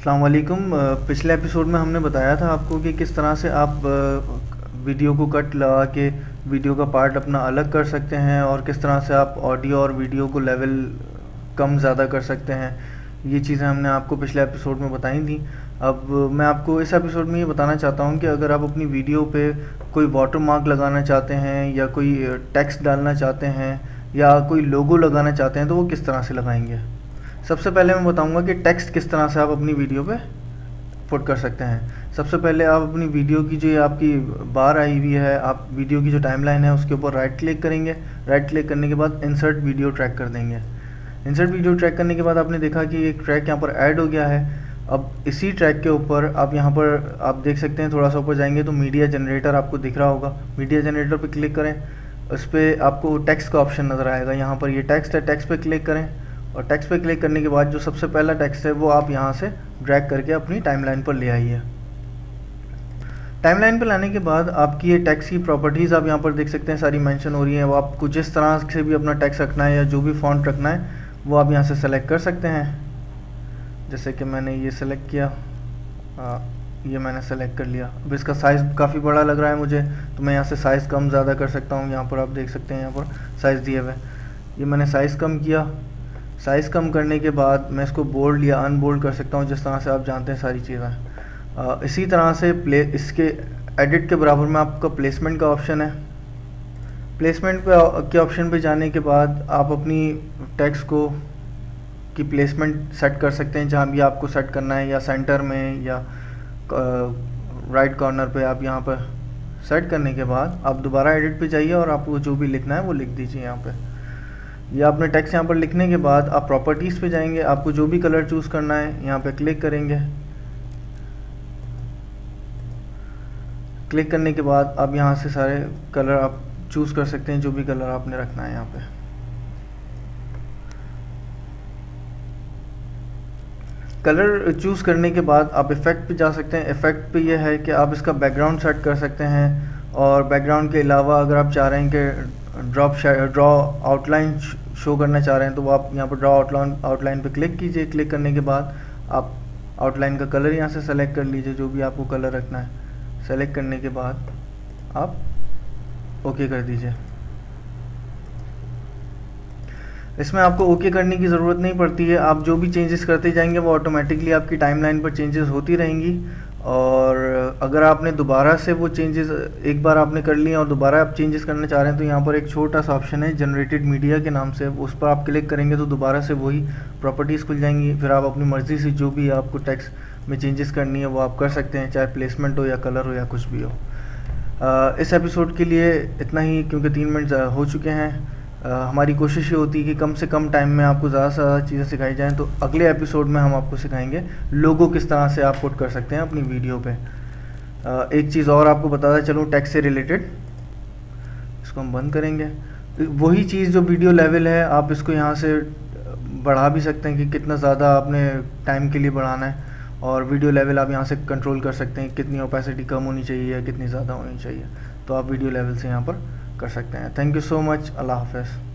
अस्सलाम वालेकुम। अ, पिछले एपिसोड में हमने बताया था आपको कि किस तरह से आप वीडियो को कट लगा के वीडियो का पार्ट अपना अलग कर सकते हैं और किस तरह से आप ऑडियो और वीडियो को लेवल कम ज़्यादा कर सकते हैं। ये चीज़ें हमने आपको पिछले एपिसोड में बताई थी। अब मैं आपको इस एपिसोड में ये बताना चाहता हूँ कि अगर आप अपनी वीडियो पे कोई वाटर मार्क लगाना चाहते हैं या कोई टेक्स्ट डालना चाहते हैं या कोई लोगो लगाना चाहते हैं तो वो किस तरह से लगाएँगे? सबसे पहले मैं बताऊँगा कि टेक्स्ट किस तरह से आप अपनी वीडियो पे पुट कर सकते हैं। सबसे पहले आप अपनी वीडियो की जो आपकी बार आई हुई है, आप वीडियो की जो टाइमलाइन है, उसके ऊपर राइट क्लिक करेंगे। राइट क्लिक करने के बाद इंसर्ट वीडियो ट्रैक कर देंगे। इंसर्ट वीडियो ट्रैक करने के बाद आपने देखा कि एक ट्रैक यहाँ पर ऐड हो गया है। अब इसी ट्रैक के ऊपर आप यहाँ पर, आप देख सकते हैं, थोड़ा सा ऊपर जाएँगे तो मीडिया जनरेटर आपको दिख रहा होगा। मीडिया जनरेटर पर क्लिक करें। उस पर आपको टेक्स्ट का ऑप्शन नज़र आएगा। यहाँ पर ये टेक्स्ट है टेक्स्ट पे क्लिक करें। और टेक्स्ट पे क्लिक करने के बाद जो सबसे पहला टेक्स्ट है वो आप यहाँ से ड्रैग करके अपनी टाइमलाइन पर ले आइए। टाइमलाइन पर लाने के बाद आपकी ये टैक्स की प्रॉपर्टीज़ आप यहाँ पर देख सकते हैं सारी मेंशन हो रही हैं। वो आपको जिस तरह से भी अपना टैक्स रखना है या जो भी फॉन्ट रखना है वो आप यहाँ से सेलेक्ट कर सकते हैं। जैसे कि मैंने ये सेलेक्ट किया आ, ये मैंने सेलेक्ट कर लिया। अब इसका साइज़ काफ़ी बड़ा लग रहा है मुझे तो मैं यहाँ से साइज़ कम ज़्यादा कर सकता हूँ। यहाँ पर आप देख सकते हैं यहाँ पर साइज़ दिए हुए ये मैंने साइज़ कम किया साइज़ कम करने के बाद मैं इसको बोल्ड या अनबोल्ड कर सकता हूँ, जिस तरह से आप जानते हैं सारी चीज़ें। इसी तरह से प्ले इसके एडिट के बराबर में आपका प्लेसमेंट का ऑप्शन है। प्लेसमेंट पे, के ऑप्शन पे जाने के बाद आप अपनी टेक्स्ट को, की प्लेसमेंट सेट कर सकते हैं, जहाँ भी आपको सेट करना है, या सेंटर में, या राइट कॉर्नर पे आप यहाँ पर सेट करने के बाद आप दोबारा एडिट पे जाइए और आपको जो भी लिखना है वो लिख दीजिए यहाँ पे। या आपने टेक्स्ट यहाँ पर लिखने के बाद आप प्रॉपर्टीज़ पे जाएँगे, आपको जो भी कलर चूज़ करना है, यहाँ पे क्लिक करेंगे। क्लिक करने के बाद आप यहाँ से सारे कलर आप चूज़ कर सकते हैं, जो भी कलर आपने रखना है यहाँ पे। कलर चूज़ करने के बाद आप इफ़ेक्ट पे जा सकते हैं। इफ़ेक्ट पे ये है कि आप इसका बैकग्राउंड सेट कर सकते हैं और बैकग्राउंड के अलावा अगर आप चाह रहे हैं कि ड्रॉप ड्रॉ आउटलाइन शो करना चाह रहे हैं तो वो आप यहाँ पर ड्रॉ आउटलाइन आउटलाइन पे क्लिक कीजिए। क्लिक करने के बाद आप आउटलाइन का कलर यहाँ से सेलेक्ट कर लीजिए, जो भी आपको कलर रखना है। सेलेक्ट करने के बाद आप ओके कर दीजिए। इसमें आपको ओके करने की ज़रूरत नहीं पड़ती है। आप जो भी चेंजेस करते जाएँगे, वो ऑटोमेटिकली आपकी टाइमलाइन पर चेंजेस होती रहेंगी। और अगर आपने दोबारा से वो चेंजेस एक बार आपने कर लिए और दोबारा आप चेंजेस करना चाह रहे हैं तो यहाँ पर एक छोटा सा ऑप्शन है जनरेटेड मीडिया के नाम से। उस पर आप क्लिक करेंगे तो दोबारा से वही प्रॉपर्टीज़ खुल जाएँगी। फिर आप अपनी मर्ज़ी से जो भी आपको टैक्स में चेंजेस करनी है, वो आप कर सकते हैं, चाहे प्लेसमेंट हो या कलर हो या कुछ भी हो। इस एपिसोड के लिए इतना ही, क्योंकि तीन मिनट हो चुके हैं। हमारी कोशिश ये होती है कि कम से कम टाइम में आपको ज़्यादा से ज़्यादा चीज़ें सिखाई जाएँ तो अगले एपिसोड में हम आपको सिखाएँगे लोगो किस तरह से आप पुट कर सकते हैं अपनी वीडियो पे। एक चीज़ और आपको बताता चलूँ टैक्स से रिलेटेड इसको हम बंद करेंगे। वही चीज़ जो वीडियो लेवल है, आप इसको यहाँ से बढ़ा भी सकते हैं कि कितना ज़्यादा आपने टाइम के लिए बढ़ाना है, और वीडियो लेवल आप यहाँ से कंट्रोल कर सकते हैं कितनी ओपेसिटी कम होनी चाहिए या कितनी ज़्यादा होनी चाहिए। तो आप वीडियो लेवल से यहाँ पर कर सकते हैं। थैंक यू सो मच अल्लाह हाफ़